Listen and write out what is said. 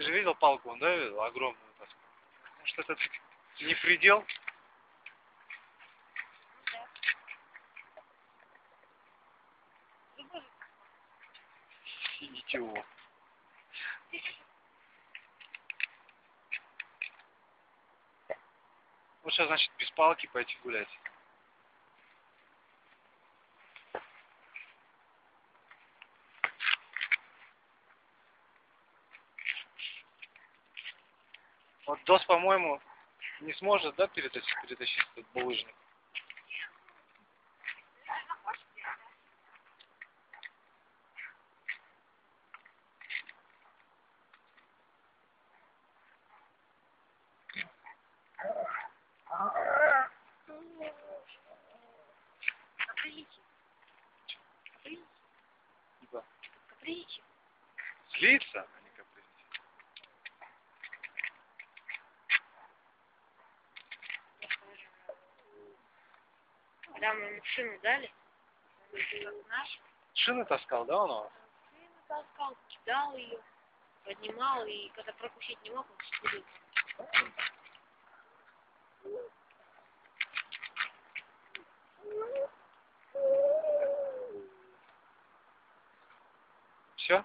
Ты же видел палку, он, да, огромную таскал? Может, это не предел? Ничего. Вот сейчас, значит, без палки пойти гулять. Вот ДОС, по-моему, не сможет, да, перетащить, перетащить этот булыжник? Типа, Когда мы ему шину дали, он наш, Шины таскал, да, он у вас? шину таскал, кидал ее, поднимал, и когда прокусить не мог, он скурил. Все?